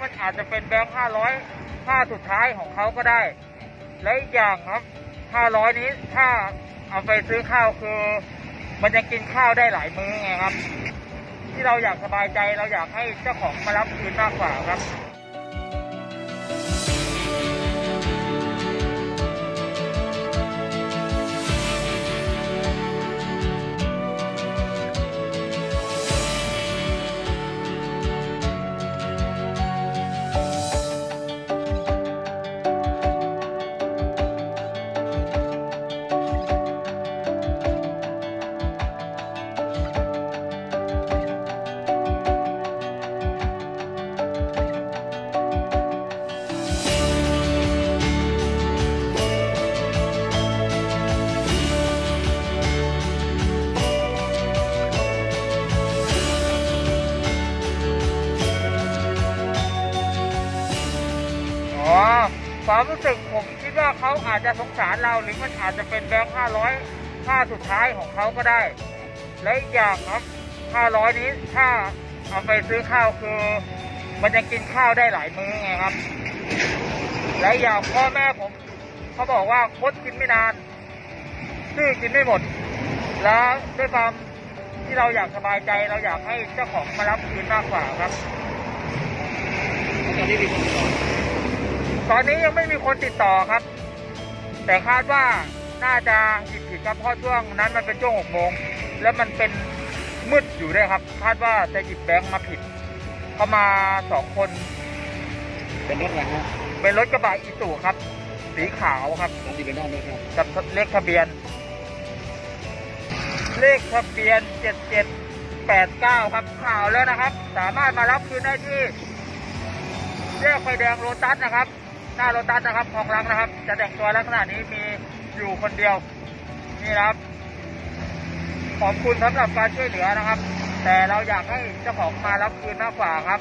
มันอาจจะเป็นแบงค์ห้าร้อยค่าสุดท้ายของเขาก็ได้ และอีกอย่างครับห้าร้อยนี้ถ้าเอาไปซื้อข้าวคือ มันจะกินข้าวได้หลายมื้อไงครับ ที่เราอยากสบายใจเราอยากให้เจ้าของมารับคืนมากกว่าครับ ความรู้สึกผมคิดว่าเขาอาจจะสงสารเราหรือมันอาจจะเป็นแบงค์ห้าร้อยค่าสุดท้ายของเขาก็ได้ และอีกอย่างครับห้าร้อยนี้ถ้าเอาไปซื้อข้าวคือ มันจะกินข้าวได้หลายมื้อไงครับ และอีกอย่างพ่อแม่ผมเขาบอกว่าคดกินไม่นานซื้อกินไม่หมด แล้วด้วยความที่เราอยากสบายใจเราอยากให้เจ้าของมารับคืนมากกว่าครับตอนนี้มีคน ติดต่อตอนนี้ยังไม่มีคนติดต่อครับ แต่คาดว่าน่าจะหยิบผิดครับเพราะช่วงนั้นมันเป็นช่วงหกโมงแล้วมันเป็นมืดอยู่ด้วยครับ คาดว่าจะหยิบแบงค์มาผิด เขามาสองคน เป็นรถอะไรฮะเป็นรถกระบะอีสุครับ สีขาวครับตอนที่เป็นนอกด้วยครับกับเลขทะเบียน เลขทะเบียนเจ็ดเจ็ดแปดเก้าครับข่าวแล้วนะครับ สามารถมารับคืนได้ที่แยกไฟแดงโรตัสนะครับ หน้าโรตัสนะครับของรังนะครับ จะแต่งตัวลักษณะนี้มีอยู่คนเดียวนี่นะครับขอบคุณสำหรับการช่วยเหลือนะครับ แต่เราอยากให้เจ้าของมารับคืนมากกว่าครับ